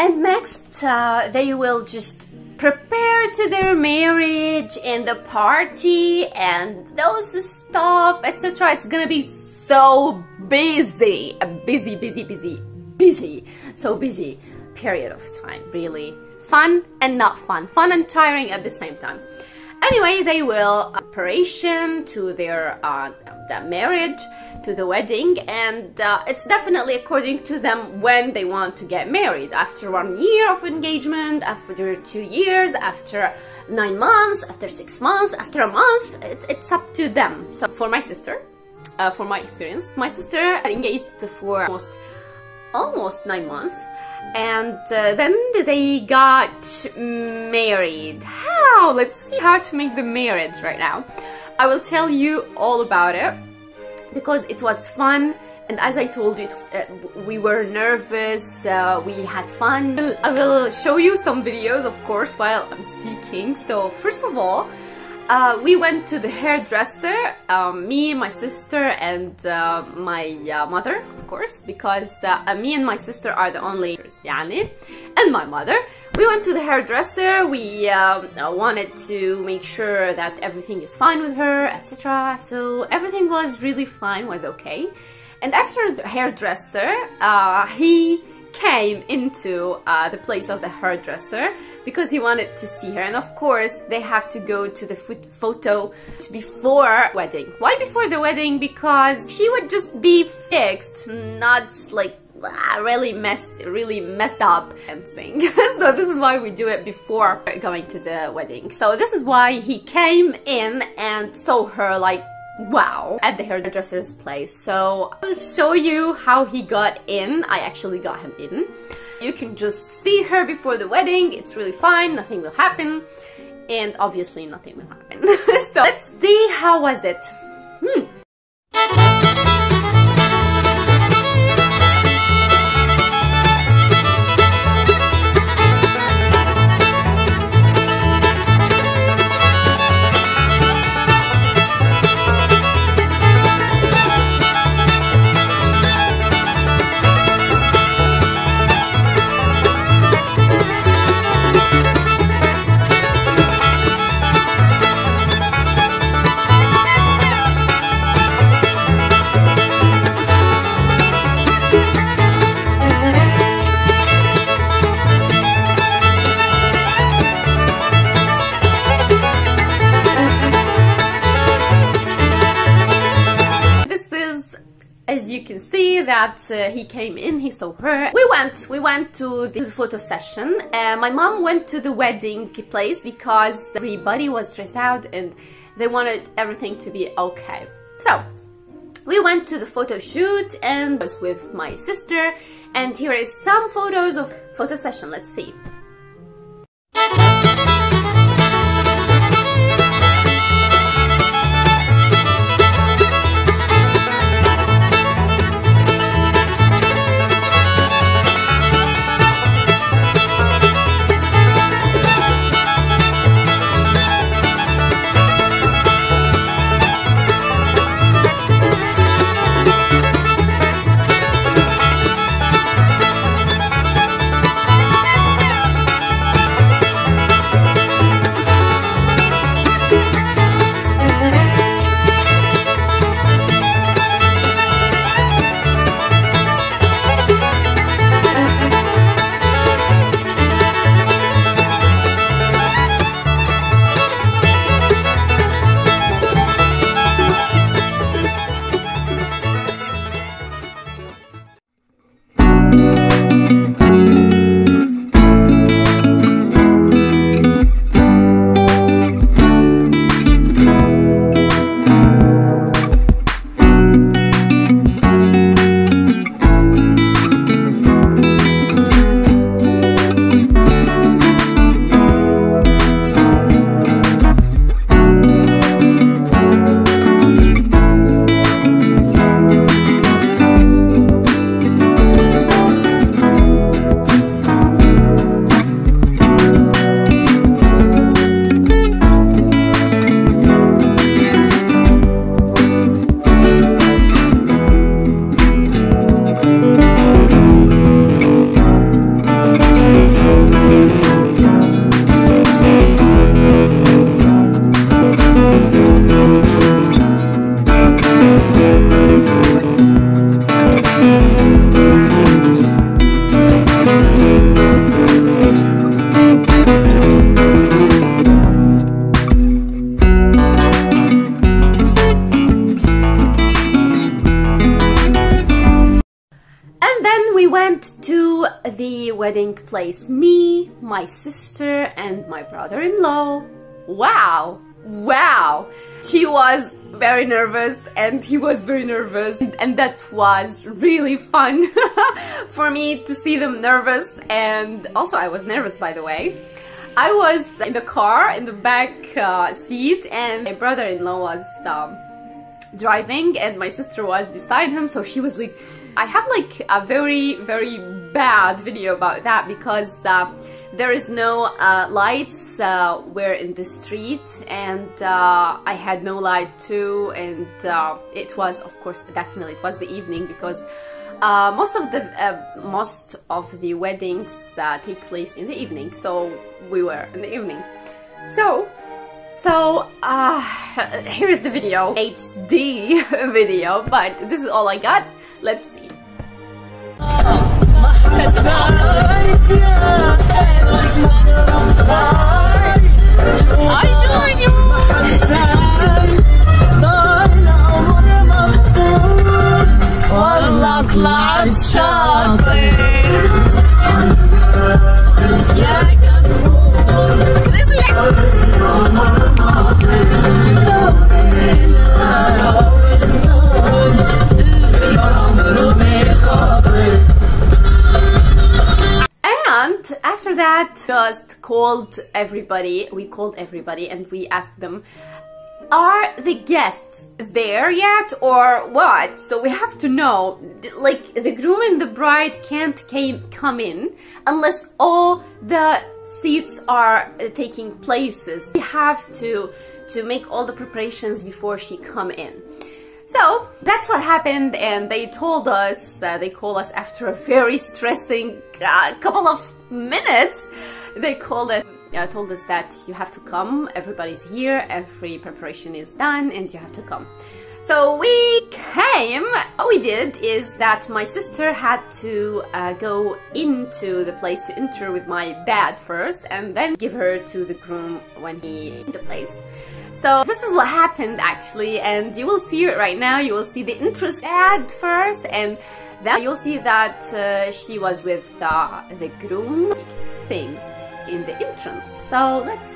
and next uh, they will just prepare to their marriage and the party and those stuff etc it's gonna be so busy busy busy busy busy so busy period of time really. Fun and not fun. Fun and tiring at the same time anyway they will preparation to their uh, the marriage to the wedding and uh, it's definitely according to them when they want to get married. After one year of engagement after two years after nine months after six months after a month it's, it's up to them. So for my sister uh, for my experience my sister engaged for almost almost nine months and uh, then they got married. How? Let's see how to make the marriage right now. I will tell you all about it because it was fun. And as I told you, uh, we were nervous, uh, we had fun. I will show you some videos, of course, while I'm speaking. So first of all, uh, we went to the hairdresser, um, me, my sister, and uh, my uh, mother, course, because uh, me and my sister are the only يعني, and my mother. We went to the hairdresser, we um, wanted to make sure that everything is fine with her, etc. So everything was really fine, was okay. And after the hairdresser, uh, he came into uh, the place of the hairdresser because he wanted to see her. And of course they have to go to the photo before wedding. Why before the wedding? Because she would just be fixed not like ah, really messed really messed up and thing. So this is why we do it before going to the wedding. So this is why he came in and saw her like wow. At the hairdresser's place. So I'll show you how he got in. I actually got him in. You can just see her before the wedding. It's really fine. Nothing will happen. And obviously nothing will happen. So let's see. How was it as you can see that uh, he came in he saw her. We went we went to the photo session. Uh, my mom went to the wedding place because everybody was dressed out and they wanted everything to be okay. So we went to the photo shoot and was with my sister. And here is some photos of photo session. Let's see the place. Me, my sister, and my brother-in-law. Wow! Wow! She was very nervous and he was very nervous and that was really fun for me to see them nervous and also I was nervous by the way. I was in the car in the back uh, seat and my brother-in-law was um, driving and my sister was beside him so she was like I have like a very very bad video about that because uh, there is no uh, lights uh, we're in the street and uh, I had no light too and uh, it was of course definitely it was the evening because uh, most of the uh, most of the weddings take place in the evening. So we were in the evening. So so here's the video. HD video but this is all I got. Let's Ay, yo, yo. That, just called everybody, we called everybody and we asked them, are the guests there yet or what? So we have to know, like the groom and the bride can't came, come in unless all the seats are taking places. We have to, to make all the preparations before she come in. So that's what happened and they told us, uh, they called us after a very stressing uh, couple of minutes. They called us, uh, told us that you have to come, everybody's here, every preparation is done and you have to come. So we came, what we did is that my sister had to uh, go into the place to enter with my dad first and then give her to the groom when he in the place. So this is what happened actually and you will see it right now. You will see the interest ad first and then you'll see that uh, she was with uh, the groom things in the entrance. So let's